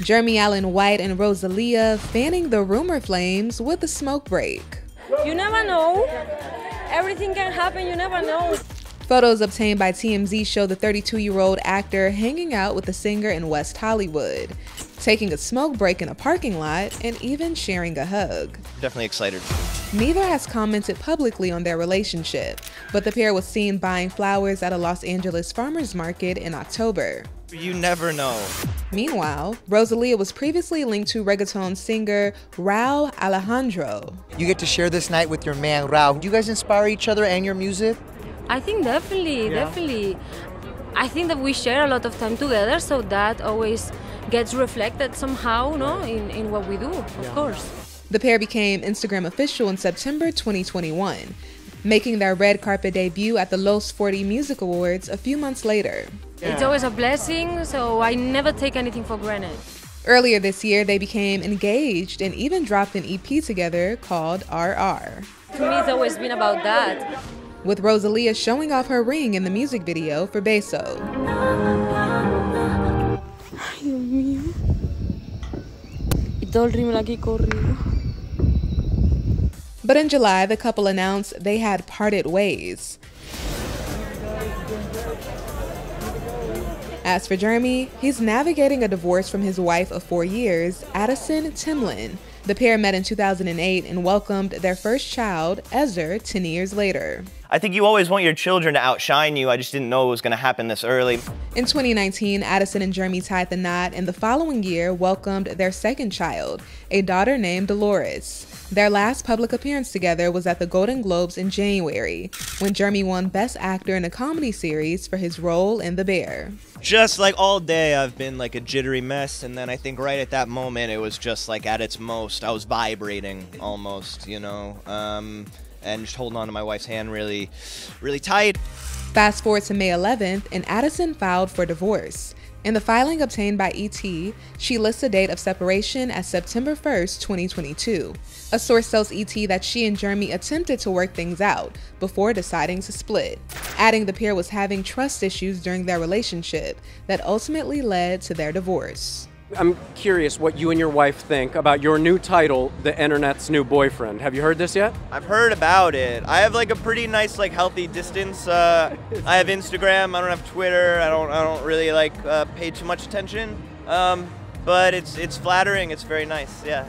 Jeremy Allen White and Rosalía fanning the rumor flames with a smoke break. You never know. Everything can happen, you never know. Photos obtained by TMZ show the 32 year old actor hanging out with the singer in West Hollywood, taking a smoke break in a parking lot, and even sharing a hug. Definitely excited. Neither has commented publicly on their relationship, but the pair was seen buying flowers at a Los Angeles farmer's market in October. You never know. Meanwhile, Rosalía was previously linked to reggaeton singer Rauw Alejandro. You get to share this night with your man Rauw. Do you guys inspire each other and your music? I think definitely, yeah. definitely. I think that we share a lot of time together, so that always gets reflected somehow, no, in, in what we do, of yeah. course. The pair became Instagram official in September 2021, making their red carpet debut at the Los 40 Music Awards a few months later. Yeah. It's always a blessing, so I never take anything for granted. Earlier this year, they became engaged and even dropped an EP together called RR. To me, it's always been about that with Rosalía showing off her ring in the music video for Beso. Ay, Dios mío. Y todo el rímel aquí corrido. But in July, the couple announced they had parted ways. As for Jeremy, he's navigating a divorce from his wife of four years, Addison Timlin. The pair met in 2008 and welcomed their first child, Ezra, 10 years later. I think you always want your children to outshine you. I just didn't know it was going to happen this early. In 2019, Addison and Jeremy tied the knot and the following year welcomed their second child, a daughter named Dolores. Their last public appearance together was at the Golden Globes in January, when Jeremy won Best Actor in a Comedy Series for his role in The Bear. Just like all day, I've been like a jittery mess, and then I think right at that moment, it was just like at its most. I was vibrating almost, you know, um, and just holding on to my wife's hand really, really tight. Fast forward to May 11th, and Addison filed for divorce. In the filing obtained by ET, she lists a date of separation as September 1st, 2022. A source tells ET that she and Jeremy attempted to work things out before deciding to split, adding the pair was having trust issues during their relationship that ultimately led to their divorce. I'm curious what you and your wife think about your new title, The Internet's New Boyfriend. Have you heard this yet? I've heard about it. I have like a pretty nice, like healthy distance. Uh, I have Instagram. I don't have Twitter. I don't. I don't really like uh, pay too much attention. Um, but it's it's flattering. It's very nice. Yeah.